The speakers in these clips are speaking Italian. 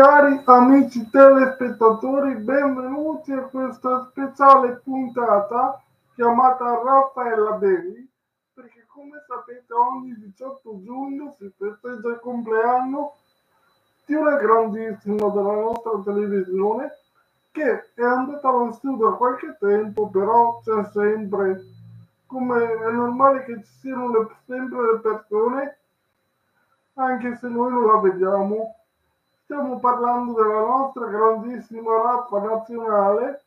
Cari amici telespettatori, benvenuti a questa speciale puntata chiamata Raffaella Baby, perché come sapete ogni 18 giugno si festeggia il compleanno di una grandissima della nostra televisione che è andata allo studio da qualche tempo, però c'è sempre, come è normale che ci siano le, sempre le persone, anche se noi non la vediamo Stiamo parlando della nostra grandissima rappa nazionale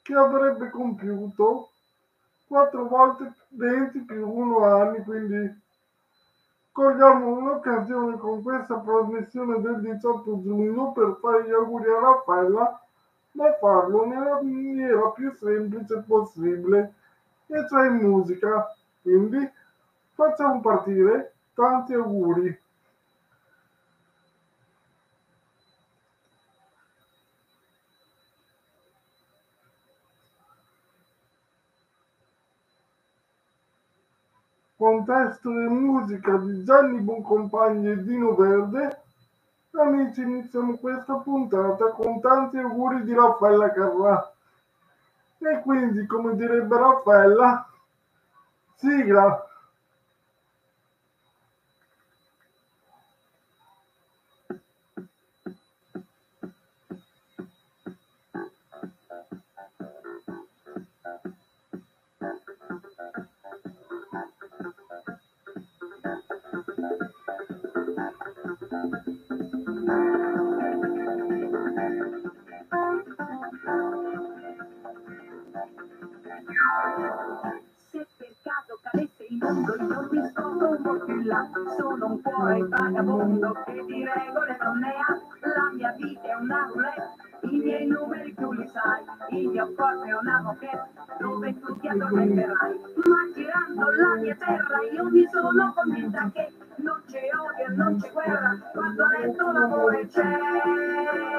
che avrebbe compiuto 4 volte 20 più 1 anni, quindi cogliamo un'occasione con questa trasmissione del 18 giugno per fare gli auguri a Raffaella, ma farlo nella maniera più semplice possibile, e cioè in musica. Quindi facciamo partire tanti auguri. Con testo e musica di Gianni Boncompagni e Dino Verde, amici iniziamo questa puntata con tanti auguri di Raffaella Carrà. E quindi, come direbbe Raffaella, sigla! Sono un cuore vagabondo che di regole non ne ha. La mia vita è una roulette, i miei numeri tu li sai, il mio corpo è una moquette dove tu ti addormenterai. Ma girando la mia terra io mi sono convinta che non c'è odio, non c'è guerra, quando a letto l'amore c'è.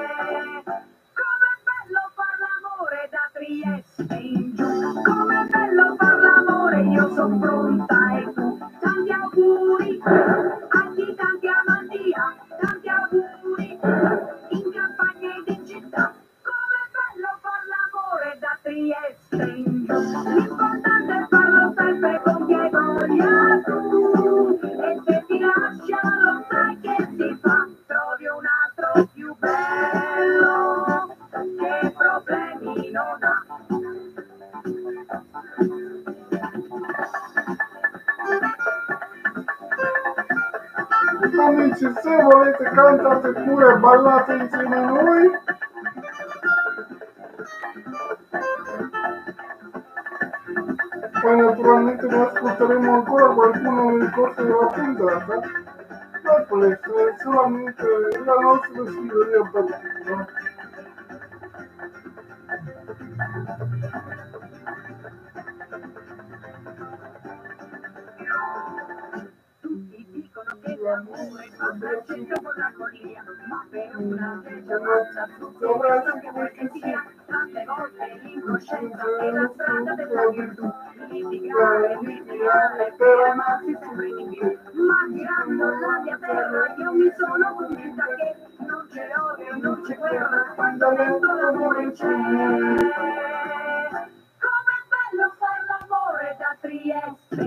Cantate pure e ballate insieme a noi. Poi naturalmente ne ascolteremo ancora qualcuno nel corso della puntata. Ma questo è solamente la nostra sfida di sopra che che sia, tante volte l'incoscienza è la strada della virtù, litigare, litigare, per amarsi sempre di più, ma la mia terra io mi sono convinta che non c'è odio, non c'è guerra, quando dentro l'amore c'è. Com'è bello fare l'amore da Trieste,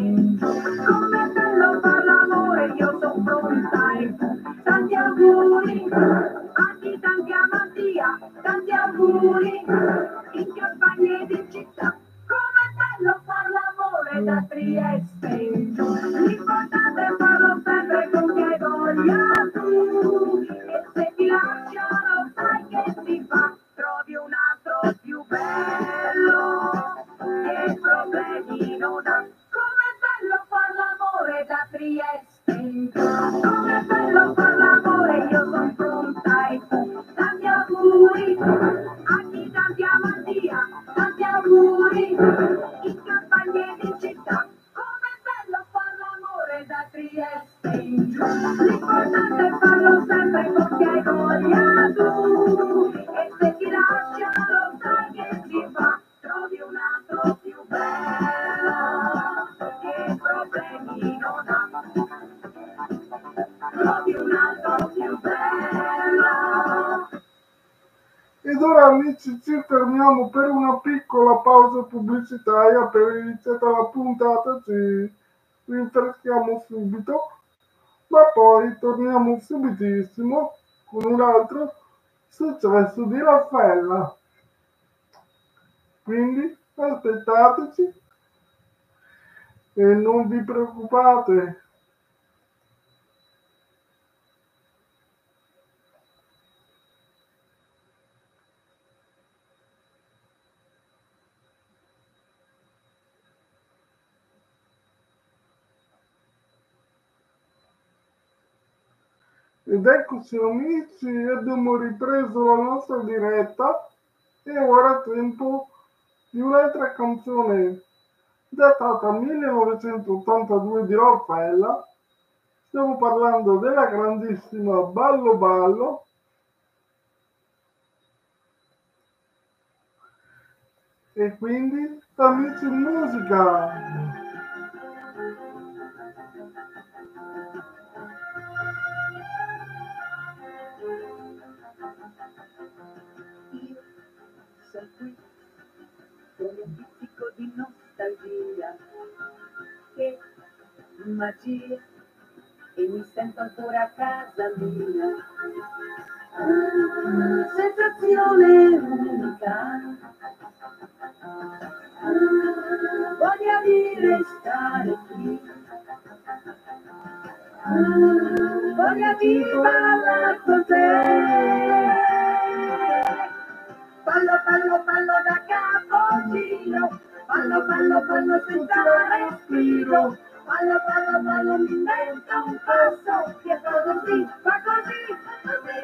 l'amore da pausa pubblicitaria per iniziata la puntata, ci rinfreschiamo subito, ma poi torniamo subitissimo con un altro successo di Raffaella. Quindi aspettateci e non vi preoccupate. Ed eccoci amici, abbiamo ripreso la nostra diretta e ora è tempo di un'altra canzone datata 1982 di Raffaella. Stiamo parlando della grandissima Ballo Ballo. E quindi amici musica! Magia e mi sento ancora a casa mia. Ah, sensazione unica. Ah, voglia di restare qui. Ah, voglia di ballare con te. Ballo, ballo, ballo da capogiro, ballo, ballo, ballo senza respiro, ballo, ballo, ballo mi invento un passo, che fa così, fa così, così,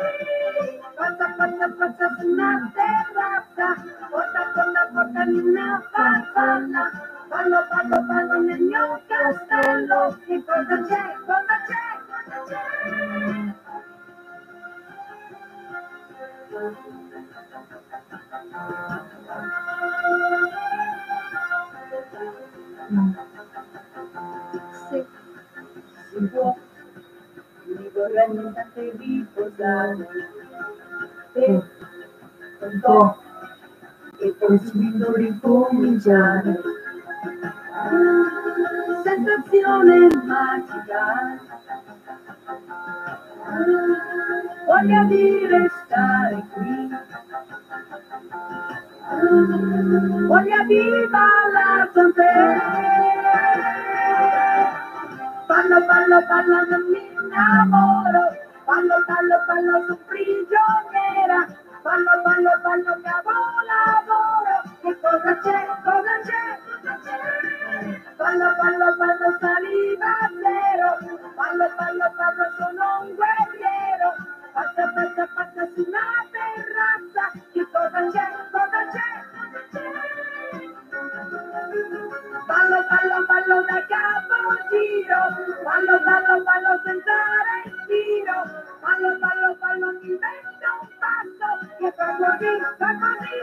passa, passa, passa su una terrazza, porta con la porta di una farfalla, ballo, ballo, ballo nel mio castello, che cosa c'è, cosa c'è, mi vorrei intanto riposare per un po' e poi subito ricominciare. Sensazione magica, voglia di restare qui. Voglia di ballare con te. Ballo, ballo, ballo, non mi innamoro. Ballo, ballo, ballo, sono prigioniera. Ballo, ballo, ballo, capolavoro. Che cosa c'è? Cosa c'è? Cosa c'è? Ballo, ballo, ballo, saliva zero. Ballo, ballo, ballo, sono un guerriero. Passa, passa, passa su giro, ballo, ballo, ballo senza respiro, ballo, ballo, ballo mi invento un passo, che fa così, fa così,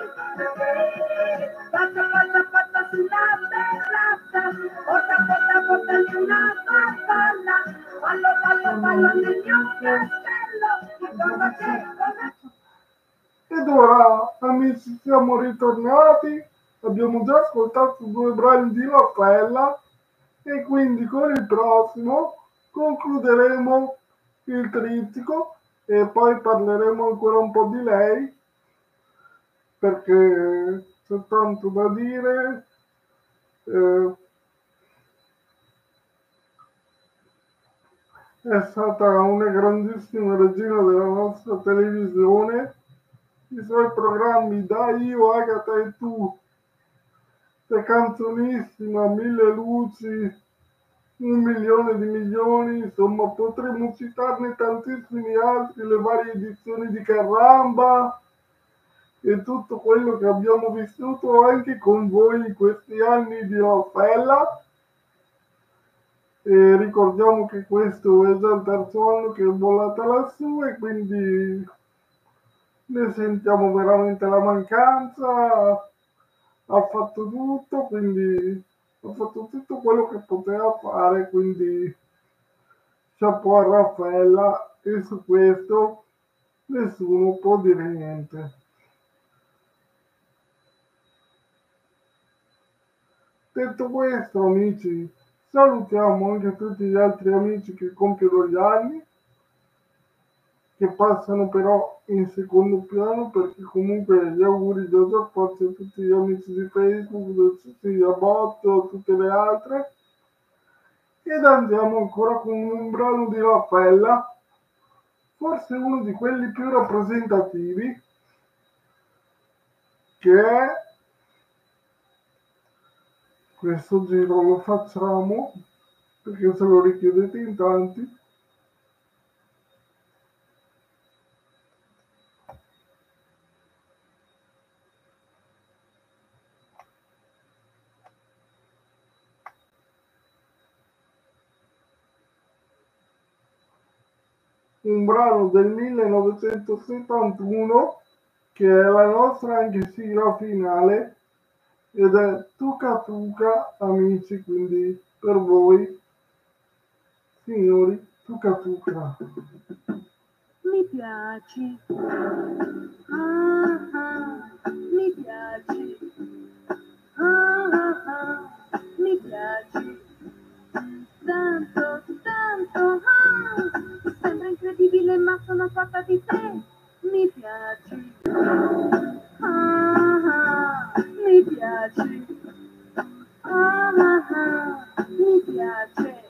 passa, passa, passa sulla terrazza, porta, porta, porta di una farfalla, ballo, ballo, ballo nel mio castello, che cosa c'è, cosa c'è? Ed ora, amici, siamo ritornati. Abbiamo già ascoltato due brani di Raffaella e quindi con il prossimo concluderemo il trittico e poi parleremo ancora un po' di lei perché c'è tanto da dire. Eh, è stata una grandissima regina della nostra televisione i suoi programmi da io, Agata e tu, le canzonissima, mille luci, un milione di milioni, insomma potremmo citarne tantissimi altri, le varie edizioni di Carramba e tutto quello che abbiamo vissuto anche con voi in questi anni di Raffaella. E ricordiamo che questo è già il terzo anno che è volata lassù e quindi ne sentiamo veramente la mancanza ha fatto tutto, quindi ha fatto tutto quello che poteva fare, quindi ciao a Raffaella e su questo nessuno può dire niente. Detto questo amici, salutiamo anche tutti gli altri amici che compiono gli anni che passano però in secondo piano, perché comunque gli auguri di Giorgio Pozzi a tutti gli amici di Facebook, Cecilia Botto, tutte le altre. Ed andiamo ancora con un brano di Raffaella, forse uno di quelli più rappresentativi, che è questo giro lo facciamo perché se lo richiedete in tanti un brano del 1971 che è la nostra anche sigla finale ed è Tuca Tuca amici, quindi per voi signori Tuca Tuca. Mi piaci, ah, ah, mi piaci, ah, ah, ah, mi piaci, tanto, tanto, ah, sembra incredibile ma sono fatta di te, mi piaci, ah, ah, mi piaci, ah, ah, ah, mi piace,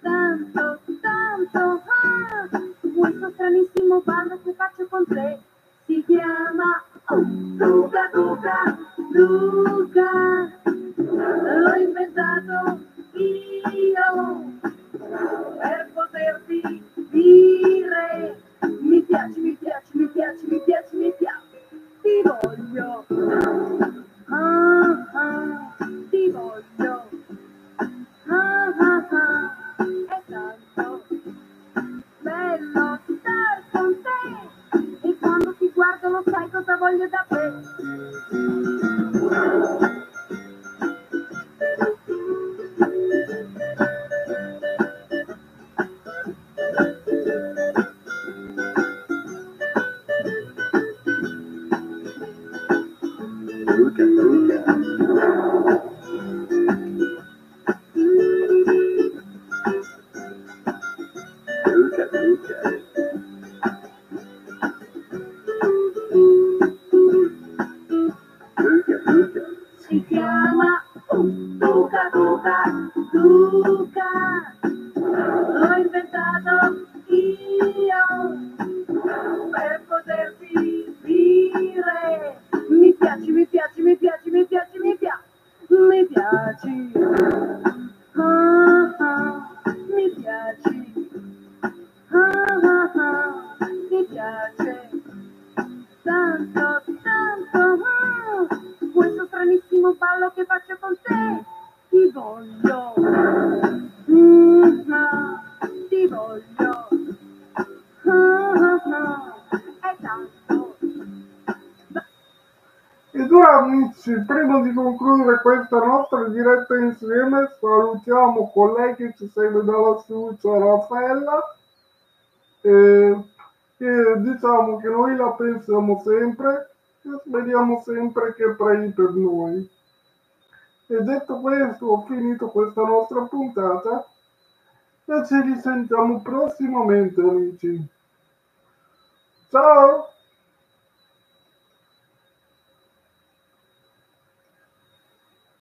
tanto, tanto, ah, questo stranissimo ballo che faccio con te. Si chiama oh, Luca, Luca, Luca, che ci segue dalla Succia, Raffaella, e, e diciamo che noi la pensiamo sempre e speriamo sempre che preghi per noi. E detto questo, ho finito questa nostra puntata e ci risentiamo prossimamente amici. Ciao!